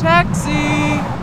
Taxi!